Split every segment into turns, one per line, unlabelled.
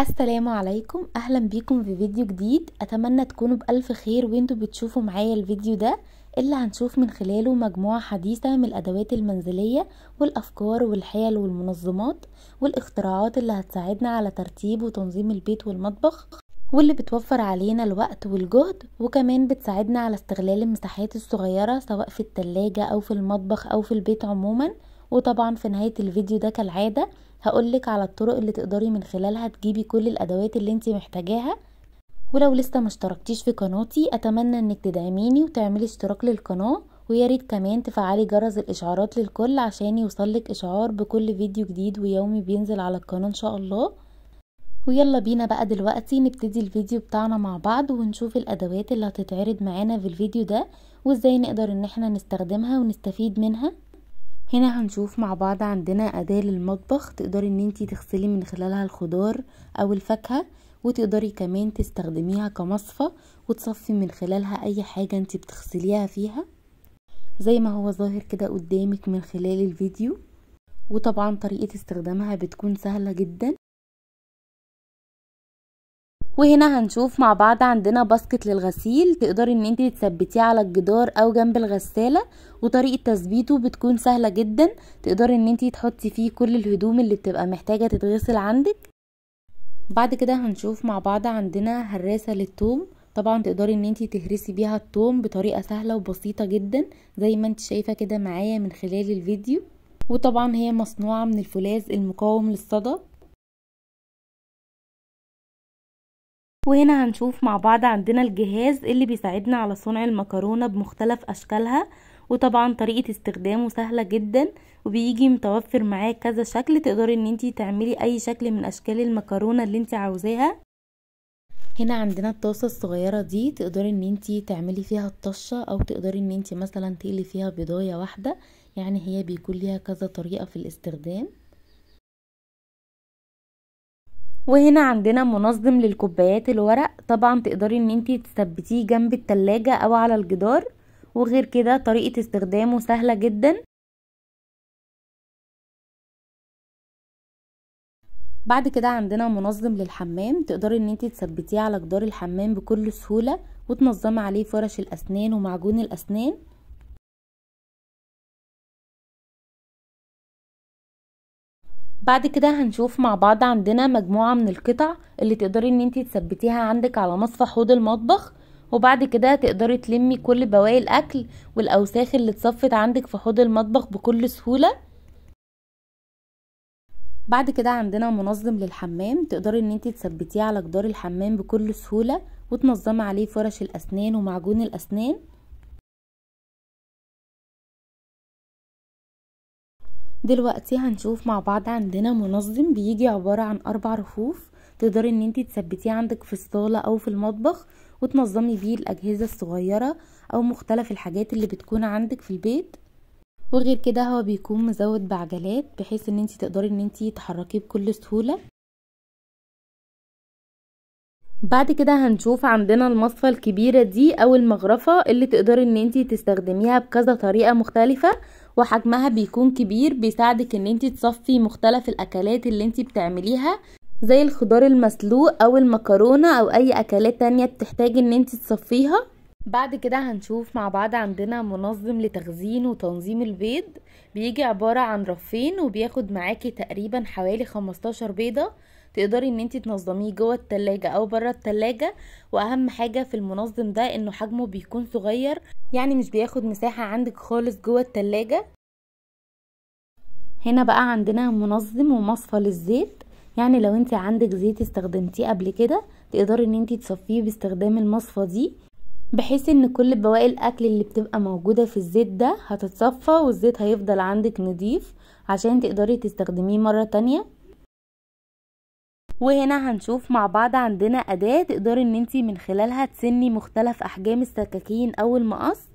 السلام عليكم. أهلا بيكم في فيديو جديد. أتمنى تكونوا بألف خير وأنتوا بتشوفوا معايا الفيديو ده اللي هنشوف من خلاله مجموعة حديثة من الأدوات المنزلية والأفكار والحيل والمنظمات والاختراعات اللي هتساعدنا على ترتيب وتنظيم البيت والمطبخ واللي بتوفر علينا الوقت والجهد وكمان بتساعدنا على استغلال المساحات الصغيرة سواء في التلاجة أو في المطبخ أو في البيت عموما. وطبعا في نهاية الفيديو ده كالعادة هقولك على الطرق اللي تقدري من خلالها تجيبي كل الأدوات اللي انتي محتاجاها. ولو لسه مشتركتيش في قناتي أتمنى إنك تدعميني وتعملي اشتراك للقناة وياريت كمان تفعلي جرس الإشعارات للكل عشان يوصلك إشعار بكل فيديو جديد ويومي بينزل على القناة إن شاء الله. ويلا بينا بقى دلوقتي نبتدي الفيديو بتاعنا مع بعض ونشوف الأدوات اللي هتتعرض معانا في الفيديو ده وإزاي نقدر إن إحنا نستخدمها ونستفيد منها. هنا هنشوف مع بعض عندنا أداة للمطبخ. تقدري إن انتي تغسلي من خلالها الخضار أو الفاكهة وتقدري كمان تستخدميها كمصفى وتصفي من خلالها أي حاجة انتي بتغسليها فيها. زي ما هو ظاهر كده قدامك من خلال الفيديو. وطبعا طريقة استخدامها بتكون سهلة جدا. وهنا هنشوف مع بعض عندنا باسكت للغسيل. تقدري إن انت تثبتيه على الجدار أو جنب الغسالة وطريقة تثبيته بتكون سهلة جدا. تقدري إن انت تحطي فيه كل الهدوم اللي بتبقى محتاجة تتغسل عندك. بعد كده هنشوف مع بعض عندنا هراسة للثوم طبعا تقدري إن انت تهرسي بيها الثوم بطريقة سهلة وبسيطة جدا زي ما انت شايفة كده معايا من خلال الفيديو. وطبعا هي مصنوعة من الفولاذ المقاوم للصدى. وهنا هنشوف مع بعض عندنا الجهاز اللي بيساعدنا على صنع المكرونة بمختلف أشكالها وطبعا طريقة استخدامه سهلة جدا وبيجي متوفر معاه كذا شكل. تقدري إن انتي تعملي أي شكل من أشكال المكرونة اللي انتي عاوزاها. هنا عندنا الطاسة الصغيرة دي تقدري إن انتي تعملي فيها الطشة أو تقدري إن انتي مثلا تقلي فيها بيضاية واحدة. يعني هي بيكون ليها كذا طريقة في الاستخدام. وهنا عندنا منظم للكوبايات الورق. طبعا تقدري إن أنتي تثبتيه جنب التلاجة أو على الجدار. وغير كده طريقة استخدامه سهلة جدا. بعد كده عندنا منظم للحمام. تقدري إن أنتي تثبتيه على جدار الحمام بكل سهولة وتنظمي عليه فرش الأسنان ومعجون الأسنان. بعد كده هنشوف مع بعض عندنا مجموعة من القطع اللي تقدري إن انتي تثبتيها عندك على مصفى حوض المطبخ وبعد كده تقدري تلمي كل بواقي الأكل والأوساخ اللي اتصفت عندك في حوض المطبخ بكل سهولة. بعد كده عندنا منظم للحمام تقدري إن انتي تثبتيه على جدار الحمام بكل سهولة وتنظمي عليه فرش الأسنان ومعجون الأسنان. دلوقتي هنشوف مع بعض عندنا منظم بيجي عبارة عن أربع رفوف تقدري إن انتي تثبتيه عندك في الصالة أو في المطبخ وتنظمي بيه الأجهزة الصغيرة أو مختلف الحاجات اللي بتكون عندك في البيت. وغير كده هو بيكون مزود بعجلات بحيث إن انتي تقدري إن انتي تحركيه بكل سهولة. بعد كده هنشوف عندنا المصفى الكبيرة دي أو المغرفة اللي تقدري إن انتي تستخدميها بكذا طريقة مختلفة. وحجمها بيكون كبير بيساعدك إن أنتي تصفي مختلف الأكلات اللي أنتي بتعمليها زي الخضار المسلوق أو المكرونة أو أي أكلات تانية بتحتاج إن أنتي تصفيها. بعد كده هنشوف مع بعض عندنا منظم لتخزين وتنظيم البيض. بيجي عبارة عن رفين وبياخد معاكي تقريبا حوالي 15 بيضة. تقدري ان انتي تنظميه جوه التلاجة أو برا التلاجة. واهم حاجة في المنظم ده انه حجمه بيكون صغير يعني مش بياخد مساحة عندك خالص جوه التلاجة. هنا بقى عندنا منظم ومصفى للزيت. يعني لو انت عندك زيت استخدمتيه قبل كده تقدري ان انت تصفيه باستخدام المصفى دي بحيث ان كل بواقي الأكل اللي بتبقى موجودة في الزيت ده هتتصفى والزيت هيفضل عندك نضيف عشان تقدري تستخدميه مرة تانية. وهنا هنشوف مع بعض عندنا أداة تقدري إن انت من خلالها تسني مختلف أحجام السكاكين أو المقص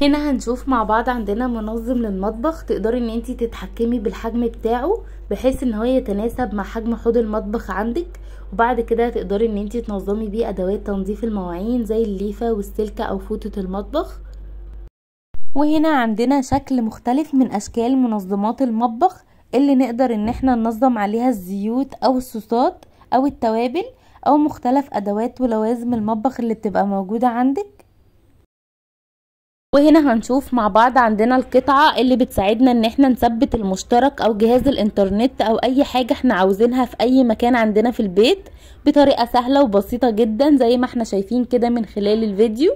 هنا هنشوف مع بعض عندنا منظم للمطبخ تقدري إن انتي تتحكمي بالحجم بتاعه بحيث إن هو يتناسب مع حجم حوض المطبخ عندك. وبعد كده تقدري إن انتي تنظمي بيه أدوات تنظيف المواعين زي الليفة والسلكة أو فوطة المطبخ. وهنا عندنا شكل مختلف من أشكال منظمات المطبخ اللي نقدر إن إحنا ننظم عليها الزيوت أو الصوصات أو التوابل أو مختلف أدوات ولوازم المطبخ اللي بتبقى موجودة عندك. وهنا هنشوف مع بعض عندنا القطعة اللي بتساعدنا إن إحنا نثبت المشترك أو جهاز الإنترنت أو أي حاجة إحنا عاوزينها في أي مكان عندنا في البيت بطريقة سهلة وبسيطة جدا زي ما إحنا شايفين كده من خلال الفيديو.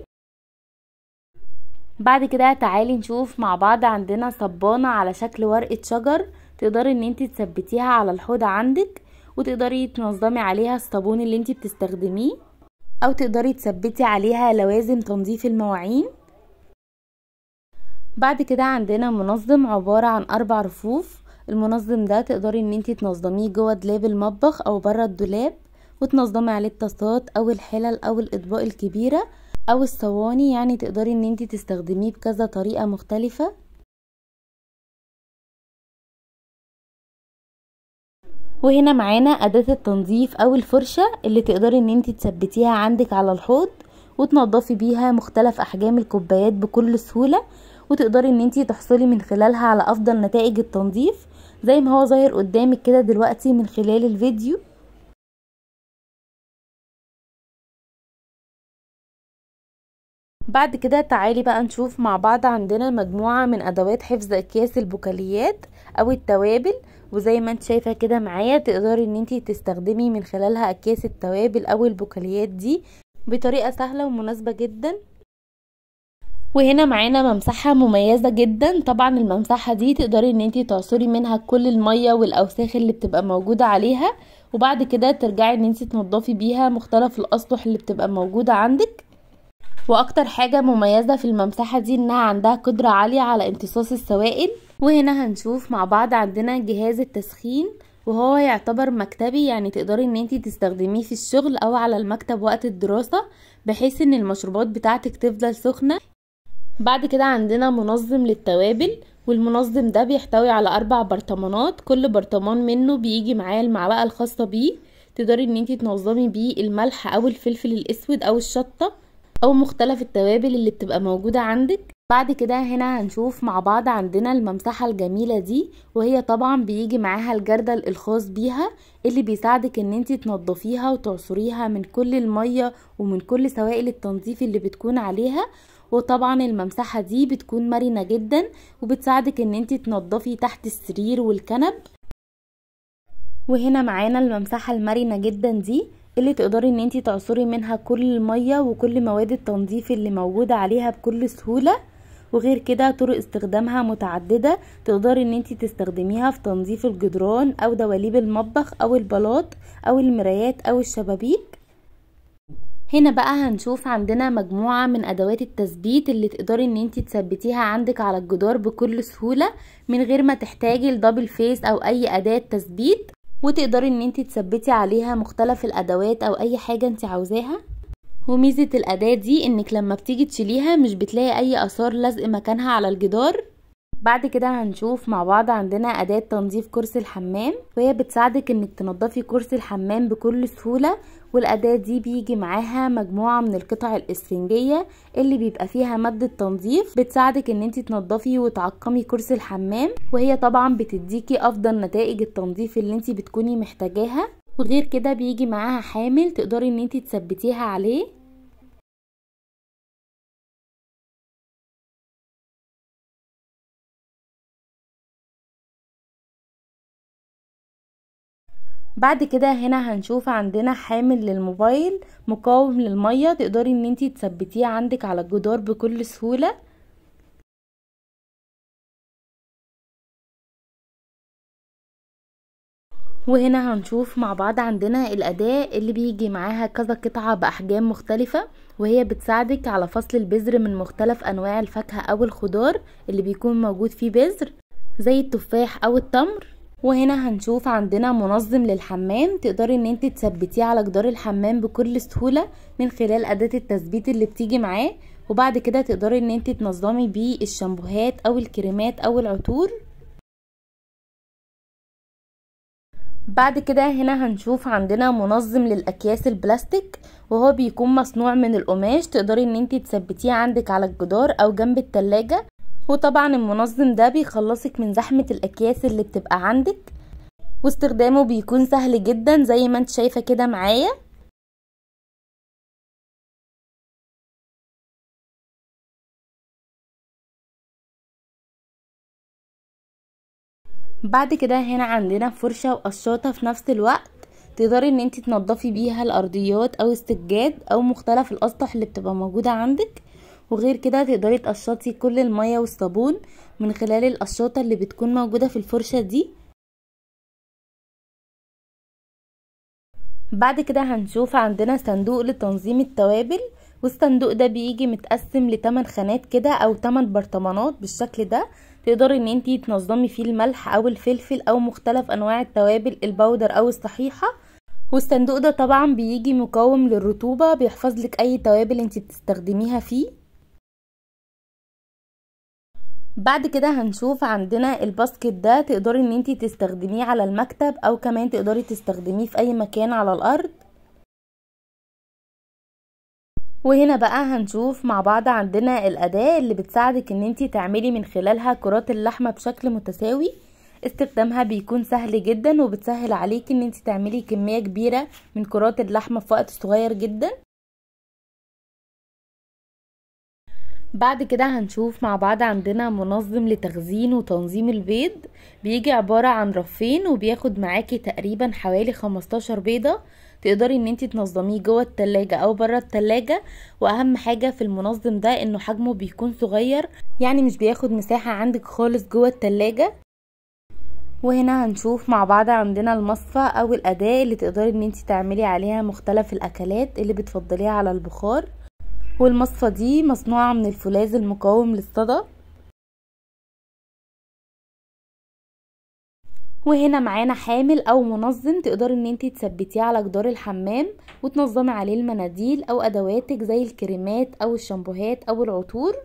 بعد كده تعالي نشوف مع بعض عندنا صبانة على شكل ورقة شجر تقدري إن انت تثبتيها على الحوض عندك وتقدري تنظمي عليها الصابون اللي انت بتستخدميه أو تقدري تثبتي عليها لوازم تنظيف المواعين. بعد كده عندنا منظم عبارة عن أربع رفوف المنظم ده تقدري إن انت تنظميه جوه دولاب المطبخ أو بره الدولاب وتنظمي عليه الطاسات أو الحلل أو الإطباق الكبيرة أو الصواني يعني تقدري إن انت تستخدميه بكذا طريقة مختلفة؟ وهنا معانا أداة التنظيف أو الفرشة اللي تقدري إن انت تثبتيها عندك على الحوض وتنضفي بيها مختلف أحجام الكوبايات بكل سهولة وتقدري إن انت تحصلي من خلالها على أفضل نتائج التنظيف زي ما هو ظاهر قدامك كده دلوقتي من خلال الفيديو. بعد كده تعالي بقى نشوف مع بعض عندنا مجموعة من أدوات حفظ أكياس البكاليات أو التوابل. وزي ما انت شايفة كده معايا تقدري إن انت تستخدمي من خلالها أكياس التوابل أو البكاليات دي بطريقة سهلة ومناسبة جدا. وهنا معانا ممسحة مميزة جدا. طبعا الممسحة دي تقدري إن انت تعصري منها كل المية والأوساخ اللي بتبقى موجودة عليها. وبعد كده ترجعي إن انت تنضفي بيها مختلف الأسطح اللي بتبقى موجودة عندك. وأكتر حاجة مميزة في الممسحة دي إنها عندها قدرة عالية على امتصاص السوائل. وهنا هنشوف مع بعض عندنا جهاز التسخين وهو يعتبر مكتبي يعني تقدري إن انتي تستخدميه في الشغل أو على المكتب وقت الدراسة بحيث إن المشروبات بتاعتك تفضل سخنة. بعد كده عندنا منظم للتوابل والمنظم ده بيحتوي على أربع برطمانات كل برطمان منه بيجي معاه المعلقة الخاصة بيه. تقدري إن انتي تنظمي بيه الملح أو الفلفل الأسود أو الشطة. أو مختلف التوابل اللي بتبقى موجودة عندك. بعد كده هنا هنشوف مع بعض عندنا الممسحة الجميلة دي وهي طبعا بيجي معاها الجردل الخاص بيها اللي بيساعدك إن أنتي تنضفيها وتعصريها من كل المية ومن كل سوائل التنظيف اللي بتكون عليها. وطبعا الممسحة دي بتكون مرنة جدا وبتساعدك إن أنتي تنضفي تحت السرير والكنب. وهنا معانا الممسحة المرنة جدا دي اللي تقدري إن انتي تعصري منها كل المية وكل مواد التنظيف اللي موجودة عليها بكل سهولة وغير كده طرق استخدامها متعددة تقدري إن انتي تستخدميها في تنظيف الجدران أو دواليب المطبخ أو البلاط أو المرايات أو الشبابيك. هنا بقى هنشوف عندنا مجموعة من أدوات التثبيت اللي تقدري إن انتي تثبتيها عندك على الجدار بكل سهولة من غير ما تحتاجي لدبل فيس أو أي أداة تثبيت. وتقدري إن أنتي تثبتي عليها مختلف الأدوات أو أي حاجة أنتي عاوزاها. وميزة الأداة دي إنك لما بتيجي تشيليها مش بتلاقي أي آثار لزق مكانها على الجدار. بعد كده هنشوف مع بعض عندنا أداة تنظيف كرسي الحمام وهي بتساعدك إنك تنضفي كرسي الحمام بكل سهولة والأداة دي بيجي معاها مجموعة من القطع الإسفنجية اللي بيبقى فيها مادة تنظيف بتساعدك إن انت تنضفي وتعقمي كرسي الحمام وهي طبعا بتديكي أفضل نتائج التنظيف اللي انت بتكوني محتاجاها وغير كده بيجي معاها حامل تقدري إن انت تثبتيها عليه. بعد كده هنا هنشوف عندنا حامل للموبايل مقاوم للمية تقدري ان انتي تثبتيه عندك على الجدار بكل سهولة. وهنا هنشوف مع بعض عندنا الأداة اللي بيجي معاها كذا قطعة بأحجام مختلفة وهي بتساعدك على فصل البذر من مختلف أنواع الفاكهة أو الخضار اللي بيكون موجود فيه بذر زي التفاح أو التمر. وهنا هنشوف عندنا منظم للحمام. تقدري ان انت تثبتيه على جدار الحمام بكل سهولة من خلال أداة التثبيت اللي بتيجي معاه. وبعد كده تقدري ان انت تنظمي بيه الشامبوهات أو الكريمات أو العطور. بعد كده هنا هنشوف عندنا منظم للأكياس البلاستيك. وهو بيكون مصنوع من القماش. تقدري ان انت تثبتيه عندك على الجدار أو جنب التلاجة. وطبعا المنظم ده بيخلصك من زحمة الأكياس اللي بتبقى عندك. واستخدامه بيكون سهل جدا زي ما انت شايفة كده معايا. بعد كده هنا عندنا فرشة وقشاطة في نفس الوقت تقدري ان انت تنضفي بيها الأرضيات أو السجاد أو مختلف الأسطح اللي بتبقى موجودة عندك. وغير كده تقدري تقشطي كل المية والصابون من خلال القشاطة اللي بتكون موجودة في الفرشة دي. بعد كده هنشوف عندنا صندوق لتنظيم التوابل والصندوق ده بيجي متقسم لتمن خانات كده أو تمن برطمانات بالشكل ده. تقدري إن انتي تنظمي فيه الملح أو الفلفل أو مختلف أنواع التوابل البودر أو الصحيحة. والصندوق ده طبعا بيجي مقاوم للرطوبة بيحفظ لك أي توابل انتي بتستخدميها فيه. بعد كده هنشوف عندنا ال basket ده تقدري ان انتي تستخدميه على المكتب أو كمان تقدري تستخدميه في اي مكان على الأرض. وهنا بقى هنشوف مع بعض عندنا الأداة اللي بتساعدك ان انتي تعملي من خلالها كرات اللحمة بشكل متساوي. استخدامها بيكون سهل جدا وبتسهل عليك ان انتي تعملي كمية كبيرة من كرات اللحمة في وقت صغير جدا. بعد كده هنشوف مع بعض عندنا منظم لتخزين وتنظيم البيض. بيجي عبارة عن رفين وبياخد معاكي تقريبا حوالي 15 بيضة. تقدري إن انتي تنظميه جوه التلاجة أو برا التلاجة. وأهم حاجة في المنظم ده إنه حجمه بيكون صغير يعني مش بياخد مساحة عندك خالص جوه التلاجة. وهنا هنشوف مع بعض عندنا المصفى أو الأداة اللي تقدري إن انتي تعملي عليها مختلف الأكلات اللي بتفضليها على البخار. والمصفى دي مصنوعة من الفولاذ المقاوم للصدى. وهنا معانا حامل أو منظم تقدري إن انتي تثبتيه على جدار الحمام وتنظمي عليه المناديل أو أدواتك زي الكريمات أو الشامبوهات أو العطور.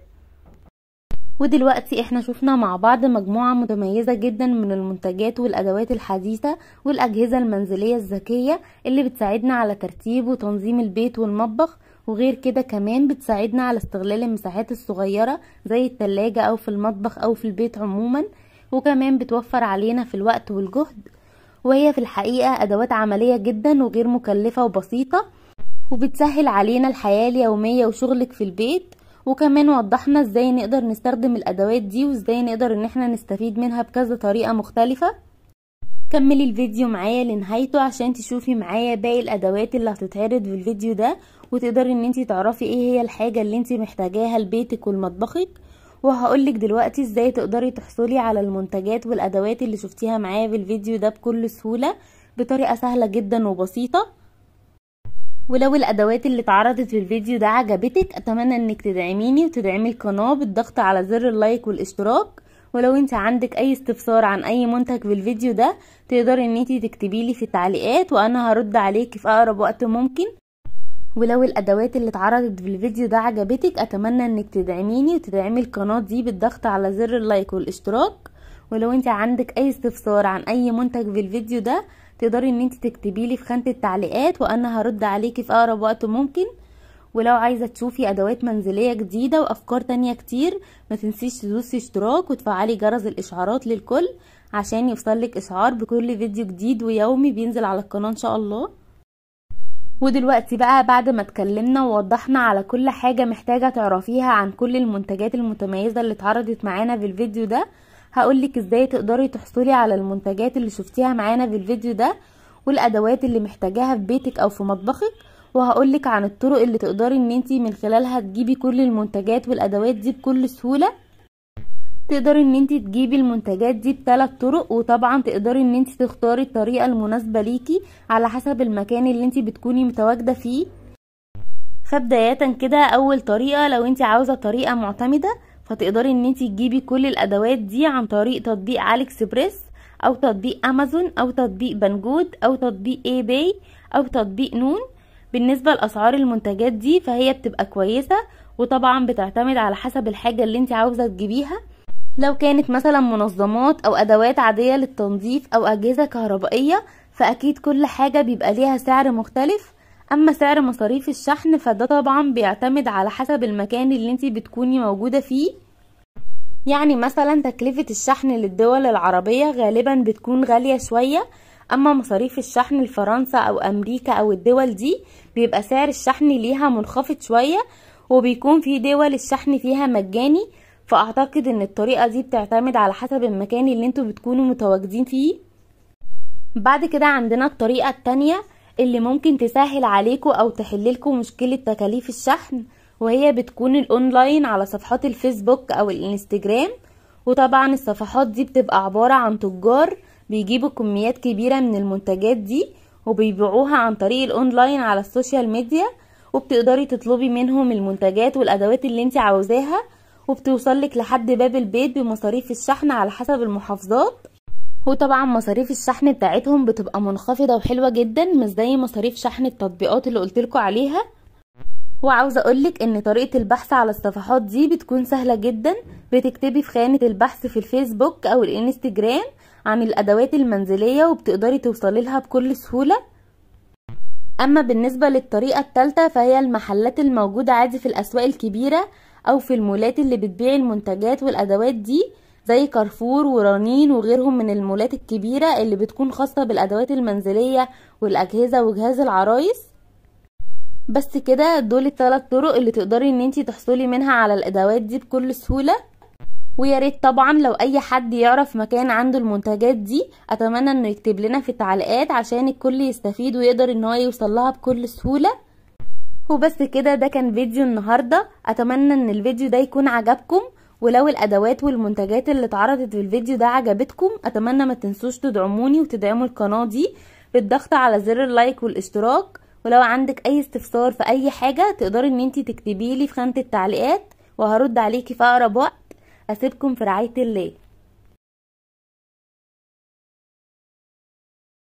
ودلوقتي إحنا شفنا مع بعض مجموعة متميزة جدا من المنتجات والأدوات الحديثة والأجهزة المنزلية الذكية اللي بتساعدنا على ترتيب وتنظيم البيت والمطبخ وغير كده كمان بتساعدنا على استغلال المساحات الصغيرة زي التلاجة أو في المطبخ أو في البيت عموما وكمان بتوفر علينا في الوقت والجهد. وهي في الحقيقة أدوات عملية جدا وغير مكلفة وبسيطة وبتسهل علينا الحياة اليومية وشغلك في البيت. وكمان وضحنا إزاي نقدر نستخدم الأدوات دي وإزاي نقدر إن إحنا نستفيد منها بكذا طريقة مختلفة. كملي الفيديو معايا لنهايته عشان تشوفي معايا باقي الأدوات اللي هتتعرض في الفيديو ده وتقدري إن انتي تعرفي إيه هي الحاجة اللي انتي محتاجاها لبيتك ولمطبخك وهقولك دلوقتي إزاي تقدري تحصلي على المنتجات والأدوات اللي شفتيها معايا في الفيديو ده بكل سهولة بطريقة سهلة جدا وبسيطة. ولو الأدوات اللي اتعرضت في الفيديو ده عجبتك أتمنى إنك تدعميني وتدعمي القناة بالضغط على زر ال like والاشتراك. ولو انت عندك اي استفسار عن اي منتج في الفيديو ده تقدري ان انت تكتبي لي في التعليقات وأنا هرد عليك في اقرب وقت ممكن. ولو الادوات اللي اتعرضت في الفيديو ده عجبتك اتمنى انك تدعميني وتدعمي القناة دي بالضغط على زر ال like والاشتراك. ولو انت عندك اي استفسار عن اي منتج في الفيديو ده تقدري ان انت تكتبي لي في خانة التعليقات وأنا هرد عليكي في اقرب وقت ممكن. ولو عايزة تشوفي أدوات منزلية جديدة وأفكار تانية كتير ما تنسيش تدوسي اشتراك وتفعلي جرس الإشعارات للكل عشان يوصلك إشعار بكل فيديو جديد ويومي بينزل على القناة إن شاء الله. ودلوقتي بقى بعد ما اتكلمنا ووضحنا على كل حاجة محتاجة تعرفيها عن كل المنتجات المتميزة اللي اتعرضت معانا في الفيديو ده هقولك إزاي تقدري تحصلي على المنتجات اللي شفتيها معانا في الفيديو ده والأدوات اللي محتاجاها في بيتك أو في مطبخك. وهقولك عن الطرق اللي تقدري إن انتي من خلالها تجيبي كل المنتجات والأدوات دي بكل سهولة. تقدري إن انتي تجيبي المنتجات دي بثلاث طرق وطبعا تقدري إن انتي تختاري الطريقة المناسبة ليكي على حسب المكان اللي انتي بتكوني متواجدة فيه. فبداية كده أول طريقة لو انتي عاوزة طريقة معتمدة فتقدري إن انتي تجيبي كل الأدوات دي عن طريق تطبيق علي اكسبريس أو تطبيق امازون أو تطبيق بنجود أو تطبيق اي باي أو تطبيق نون. بالنسبة لأسعار المنتجات دي فهي بتبقى كويسة وطبعا بتعتمد على حسب الحاجة اللي انت عاوزة تجيبيها. لو كانت مثلا منظمات أو أدوات عادية للتنظيف أو أجهزة كهربائية فأكيد كل حاجة بيبقى ليها سعر مختلف. أما سعر مصاريف الشحن فده طبعا بيعتمد على حسب المكان اللي انت بتكوني موجودة فيه. يعني مثلا تكلفة الشحن للدول العربية غالبا بتكون غالية شوية أما مصاريف الشحن لفرنسا أو أمريكا أو الدول دي بيبقى سعر الشحن ليها منخفض شوية وبيكون في دول الشحن فيها مجاني فأعتقد إن الطريقة دي بتعتمد على حسب المكان اللي أنتوا بتكونوا متواجدين فيه. بعد كده عندنا الطريقة التانية اللي ممكن تسهل عليكم أو تحللكم مشكلة تكاليف الشحن وهي بتكون الأونلاين على صفحات الفيسبوك أو الإنستجرام. وطبعا الصفحات دي بتبقى عبارة عن تجار بيجيبوا كميات كبيرة من المنتجات دي وبيبيعوها عن طريق الأونلاين على ال social media وبتقدري تطلبي منهم المنتجات والأدوات اللي انت عاوزاها وبتوصلك لحد باب البيت بمصاريف الشحن على حسب المحافظات. وطبعا مصاريف الشحن بتاعتهم بتبقى منخفضة وحلوة جدا مش زي مصاريف شحن التطبيقات اللي قلتلكوا عليها. وعاوزة أقولك إن طريقة البحث على الصفحات دي بتكون سهلة جدا. بتكتبي في خانة البحث في الفيسبوك أو الإنستجرام عن الأدوات المنزلية وبتقدري توصلي لها بكل سهولة. أما بالنسبة للطريقة التالتة فهي المحلات الموجودة عادي في الأسواق الكبيرة أو في المولات اللي بتبيع المنتجات والأدوات دي زي كارفور ورنين وغيرهم من المولات الكبيرة اللي بتكون خاصة بالأدوات المنزلية والأجهزة وجهاز العرايس. بس كده دول الثلاث طرق اللي تقدري إن أنتي تحصلي منها على الأدوات دي بكل سهولة. ويا ريت طبعا لو أي حد يعرف مكان عنده المنتجات دي أتمنى إنه يكتب لنا في التعليقات عشان الكل يستفيد ويقدر إن هو يوصل لها بكل سهولة. وبس كده ده كان فيديو النهاردة. أتمنى إن الفيديو ده يكون عجبكم ولو الأدوات والمنتجات اللي اتعرضت في الفيديو ده عجبتكم أتمنى ما تنسوش تدعموني وتدعموا القناة دي بالضغط على زر اللايك والاشتراك. ولو عندك أي استفسار في أي حاجة تقدري إن أنتي تكتبيلي في خانة التعليقات وهرد عليكي في أقرب وقت. أسيبكم في رعاية الله.